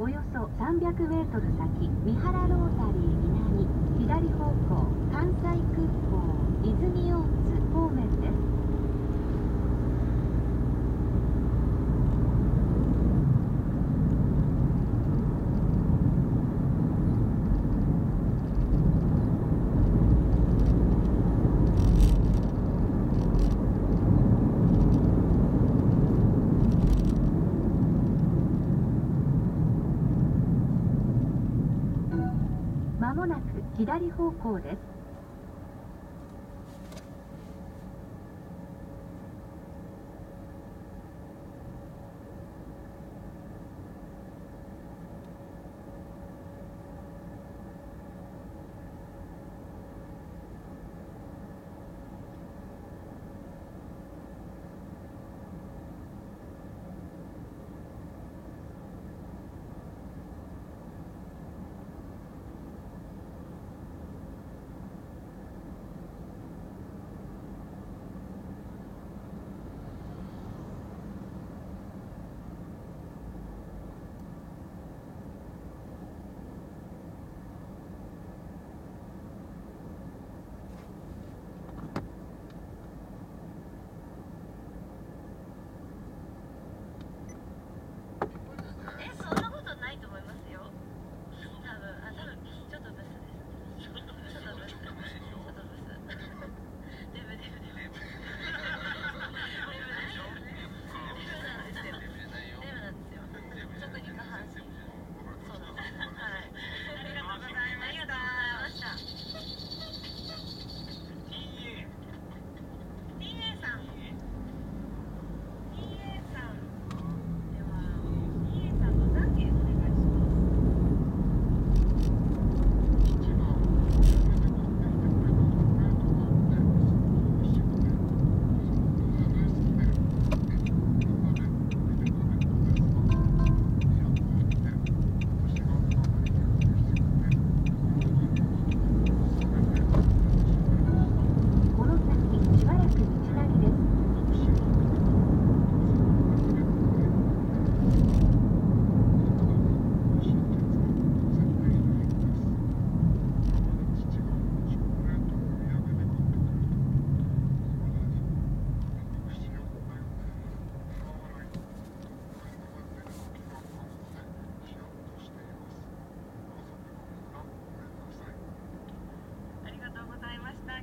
およそ 300m 先三原ロータリー南左方向関西空港泉大津方面です。方向です。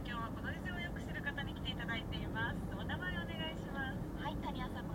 今日はこの店をよく知る方に来ていただいています。お名前お願いします。はい谷麻子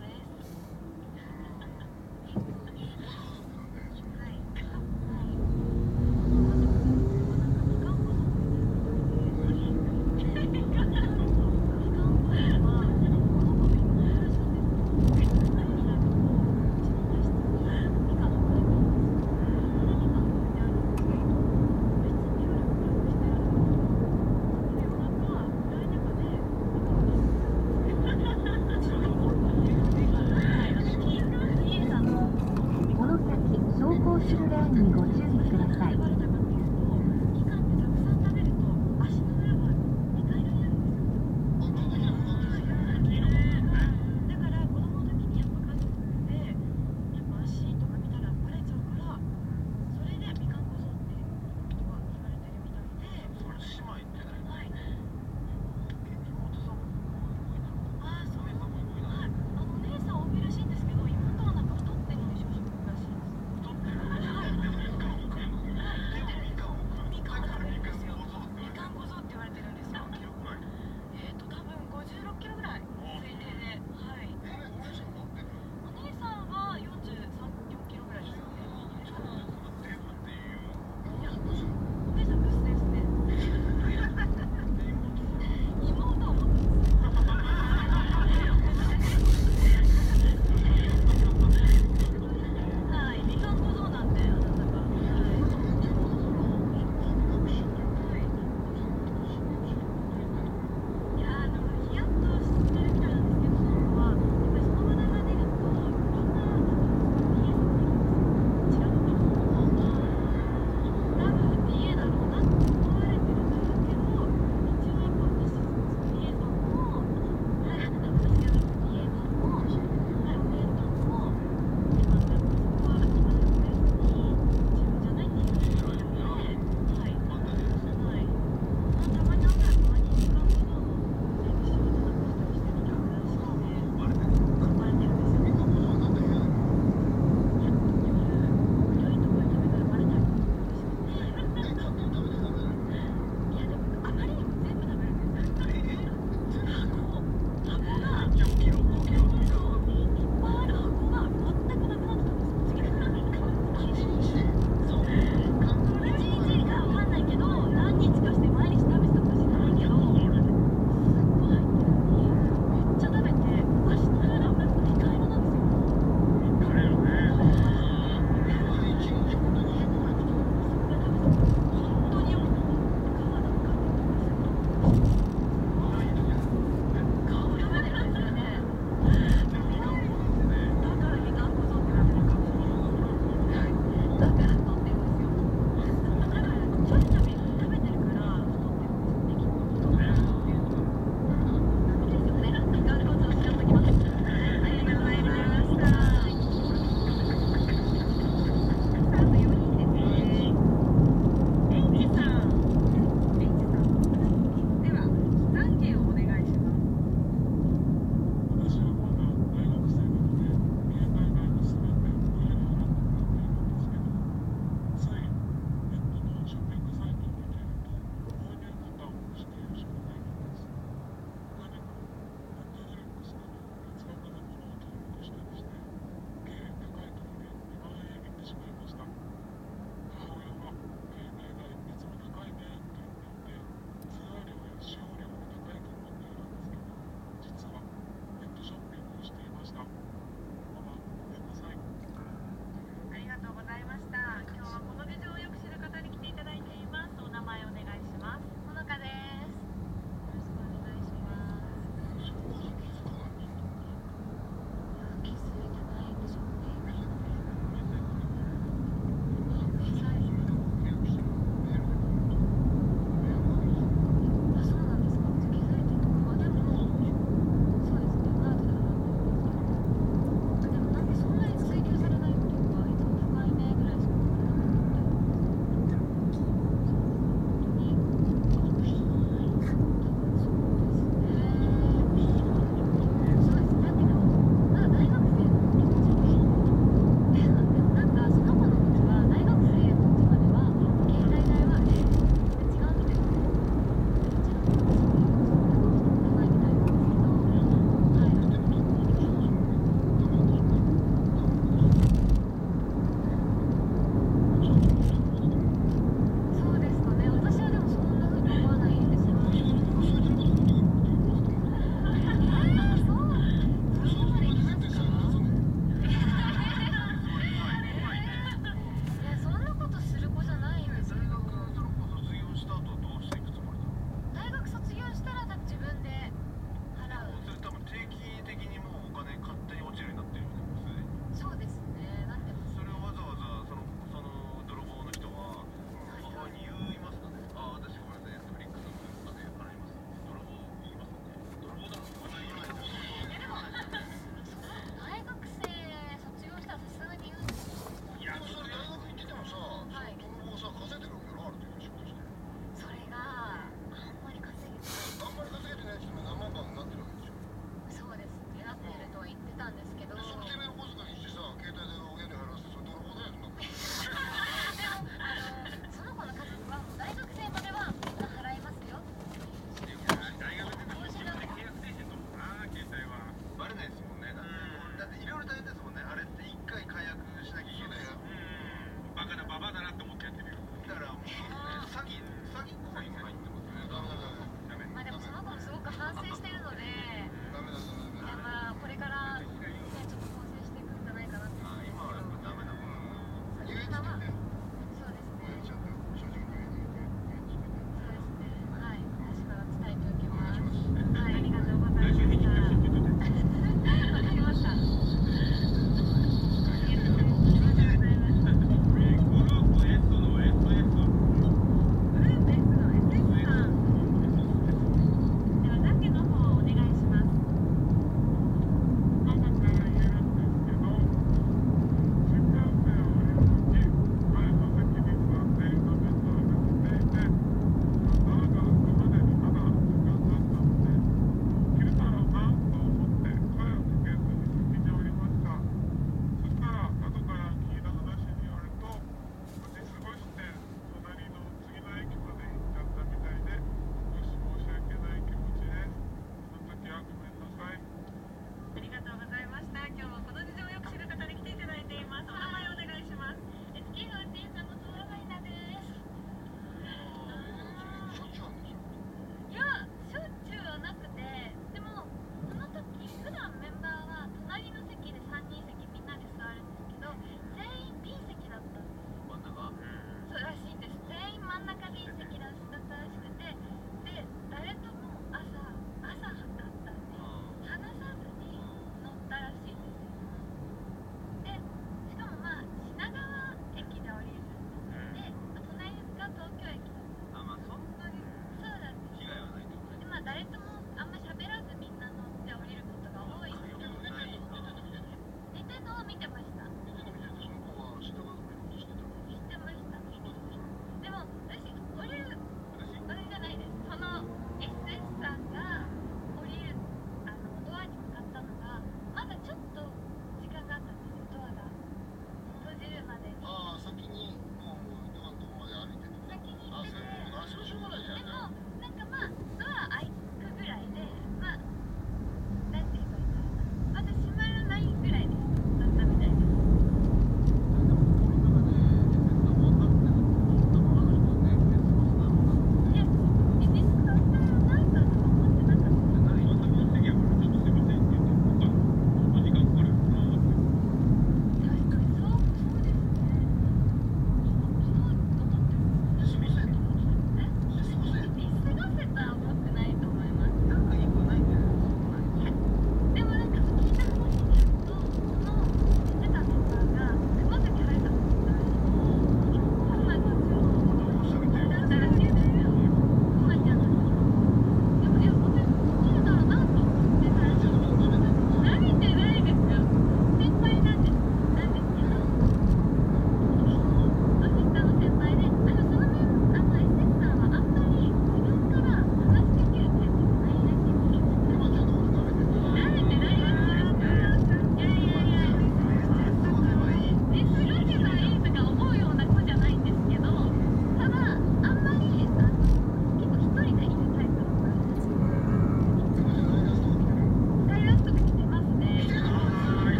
いろいろ大変ですもんね。あれって一回解約しなきゃいけない。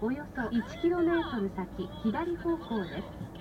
およそ 1km 先左方向です。